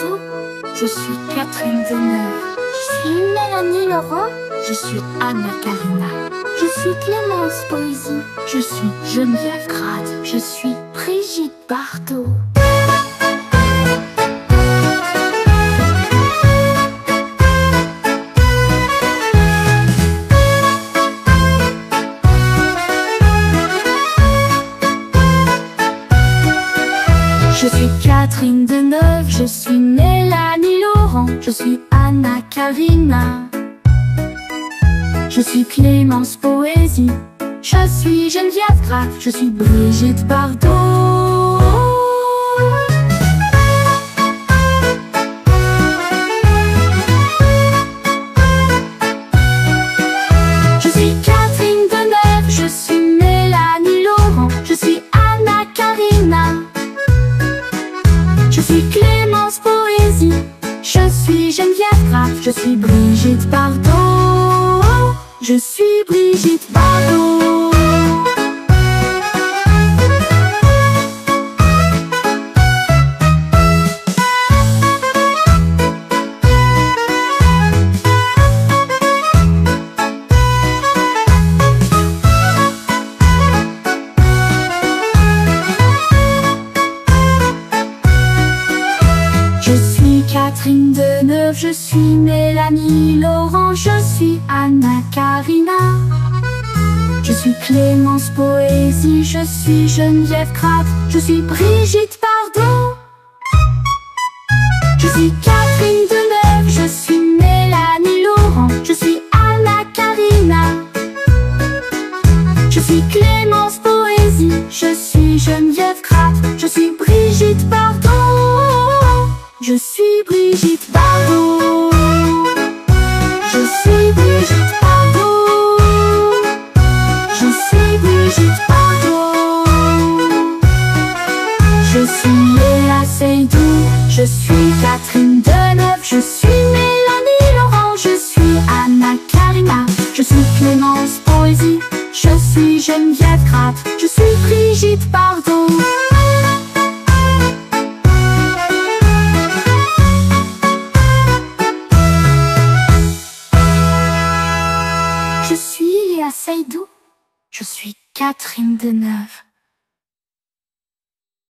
Je suis Catherine Deneuve. Je suis Mélanie Laurent. Je suis Anna Karina. Je suis Clémence Poésie. Je suis Geneviève Grade. Je suis Brigitte Bardot. Je suis Catherine Deneuve, je suis Mélanie Laurent, je suis Anna Karina. Je suis Clémence Poésie, je suis Geneviève Graff, je suis Brigitte Bardot. Suis Clémence Poésie, je suis Geneviève Graff, je suis Brigitte Bardot. Je suis Brigitte Bardot. Catherine Deneuve, je suis Mélanie Laurent, je suis Anna Karina. Je suis Clémence Poésie, je suis Geneviève Graff, je suis Brigitte Bardot. Je suis Catherine Deneuve, je suis Mélanie Laurent, je suis Anna Karina. Je suis Clémence Poésie, je suis Brigitte Bardot. Je suis Brigitte Bardot. Je suis Brigitte Bardot. Je suis Léa Seydoux. Je suis Catherine Deneuve. Je suis Mélanie Laurent. Je suis Anna Karina. Je suis Clémence Poésie. Je suis Geneviève Graff. Je suis Brigitte Bardot. Je suis Catherine Deneuve.